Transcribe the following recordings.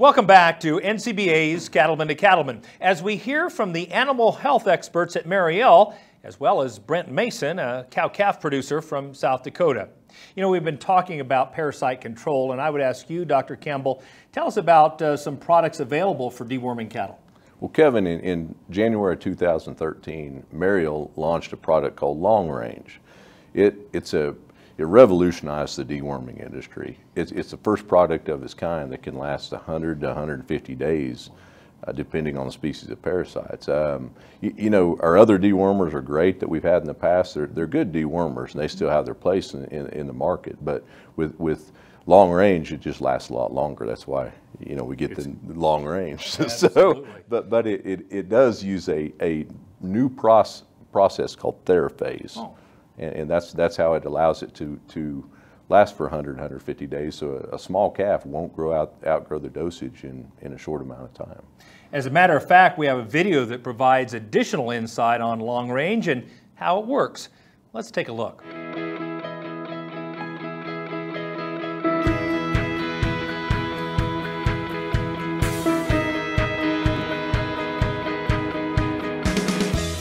Welcome back to NCBA's Cattlemen to Cattlemen as we hear from the animal health experts at Merial, as well as Brent Mason, a cow calf producer from South Dakota. You know, we've been talking about parasite control, and I would ask you, Dr. Campbell, tell us about uh, some products available for deworming cattle. Well, Kevin, in, in January 2013, Merial launched a product called Long Range. It, it's a it revolutionized the deworming industry. It's, it's the first product of its kind that can last 100 to 150 days, uh, depending on the species of parasites. Um, you, you, know, our other dewormers are great that we've had in the past. They're, they're good dewormers, and they still have their place in, in, in the market. But with, with long range, it just lasts a lot longer. That's why you know we get it's, the long range. so, but but it, it, it, does use a, a new process process called Theraphase. Oh and, and that's that's how it allows it to to last for 100, 150 days. So a, a, small calf won't grow out outgrow the dosage in, in a short amount of time. As a matter of fact, we have a video that provides additional insight on long range and how it works. Let's take a look.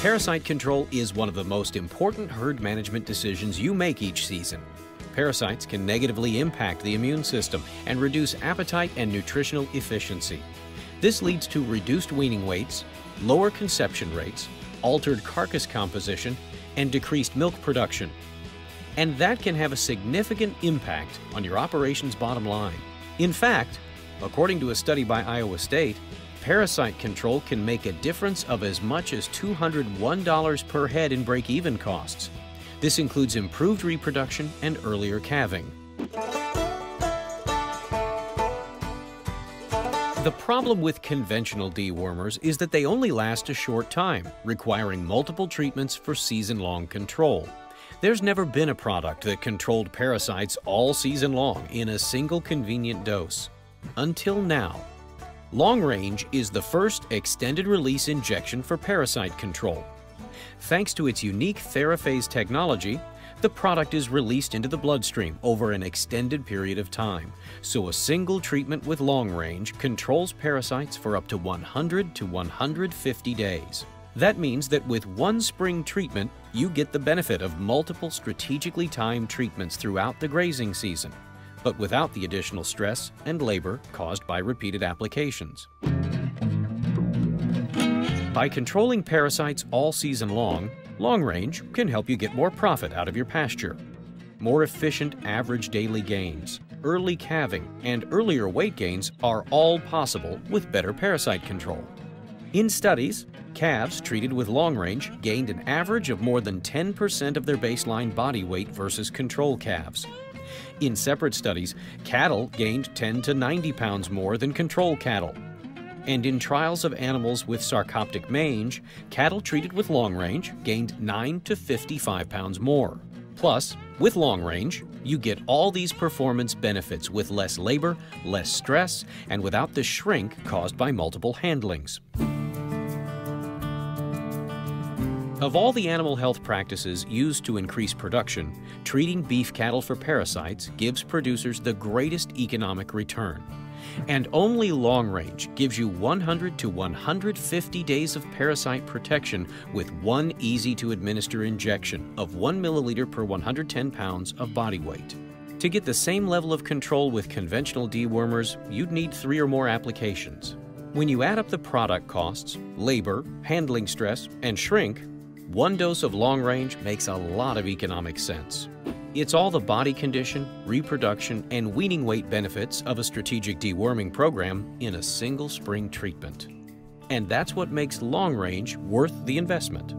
Parasite control is one of the most important herd management decisions you make each season. Parasites can negatively impact the immune system and reduce appetite and nutritional efficiency. This leads to reduced weaning weights, lower conception rates, altered carcass composition, and decreased milk production. And that can have a significant impact on your operation's bottom line. In fact, according to a study by Iowa State, Parasite control can make a difference of as much as $201 per head in break-even costs. This includes improved reproduction and earlier calving. The problem with conventional dewormers is that they only last a short time, requiring multiple treatments for season-long control. There's never been a product that controlled parasites all season long in a single convenient dose. Until now. Long Range is the first extended release injection for parasite control. Thanks to its unique Theraphase technology, the product is released into the bloodstream over an extended period of time, so a single treatment with long range controls parasites for up to 100 to 150 days. That means that with one spring treatment, you get the benefit of multiple strategically timed treatments throughout the grazing season but without the additional stress and labor caused by repeated applications. By controlling parasites all season long, Long Range can help you get more profit out of your pasture. More efficient average daily gains, early calving, and earlier weight gains are all possible with better parasite control. In studies, calves treated with long range gained an average of more than 10% of their baseline body weight versus control calves, in separate studies, cattle gained 10 to 90 pounds more than control cattle. And in trials of animals with sarcoptic mange, cattle treated with long range gained 9 to 55 pounds more. Plus, with long range, you get all these performance benefits with less labor, less stress, and without the shrink caused by multiple handlings. Of all the animal health practices used to increase production, treating beef cattle for parasites gives producers the greatest economic return. And only long range gives you 100 to 150 days of parasite protection with one easy to administer injection of 1 milliliter per 110 pounds of body weight. To get the same level of control with conventional dewormers, you'd need three or more applications. When you add up the product costs, labor, handling stress, and shrink, one dose of long range makes a lot of economic sense. It's all the body condition, reproduction, and weaning weight benefits of a strategic deworming program in a single spring treatment. And that's what makes long range worth the investment.